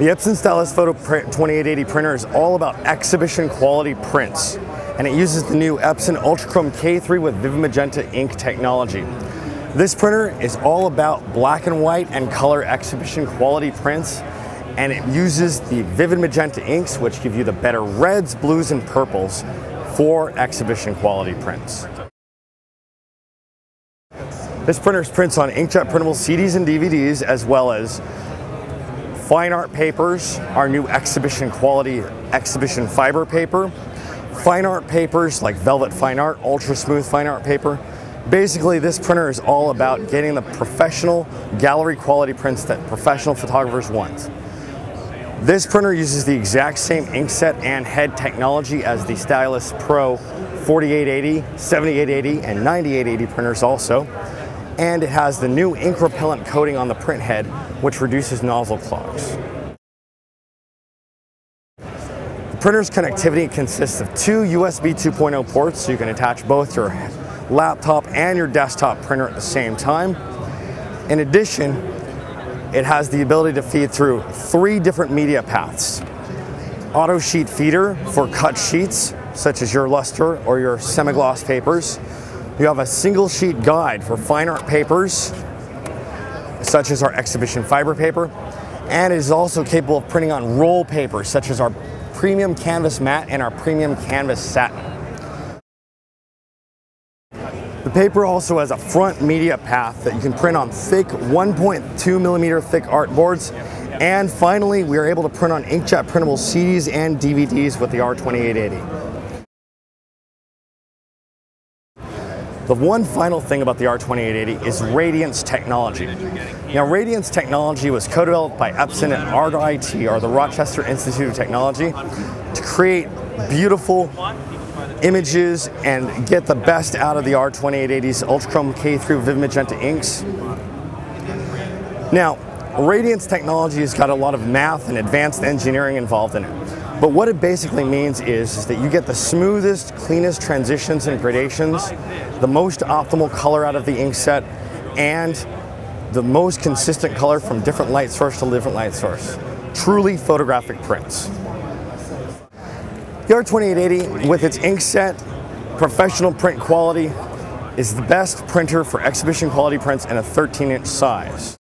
The Epson Stylus Photo Print 2880 printer is all about exhibition quality prints, and it uses the new Epson Ultrachrome K3 with Vivid Magenta ink technology. This printer is all about black and white and color exhibition quality prints, and it uses the Vivid Magenta inks, which give you the better reds, blues, and purples for exhibition quality prints. This printer prints on inkjet printable CDs and DVDs as well as Fine art papers, our new exhibition quality exhibition fiber paper. Fine art papers like velvet fine art, ultra smooth fine art paper. Basically, this printer is all about getting the professional gallery quality prints that professional photographers want. This printer uses the exact same inkset and head technology as the Stylus Pro 4880, 7880, and 9880 printers also and it has the new ink repellent coating on the print head, which reduces nozzle clogs. The printer's connectivity consists of two USB 2.0 ports, so you can attach both your laptop and your desktop printer at the same time. In addition, it has the ability to feed through three different media paths. Auto sheet feeder for cut sheets, such as your luster or your semi-gloss papers, you have a single sheet guide for fine art papers, such as our exhibition fiber paper, and it is also capable of printing on roll paper, such as our premium canvas matte and our premium canvas satin. The paper also has a front media path that you can print on thick 1.2 millimeter thick art boards. And finally, we are able to print on inkjet printable CDs and DVDs with the R2880. The one final thing about the R2880 is Radiance technology. Now, Radiance technology was co-developed by Epson and RIT, or the Rochester Institute of Technology, to create beautiful images and get the best out of the R2880's Ultrachrome K3 Vivid Magenta inks. Now, Radiance technology has got a lot of math and advanced engineering involved in it. But what it basically means is, is, that you get the smoothest, cleanest transitions and gradations, the most optimal color out of the ink set, and the most consistent color from different light source to different light source. Truly photographic prints. The R2880, with its ink set, professional print quality, is the best printer for exhibition quality prints in a 13 inch size.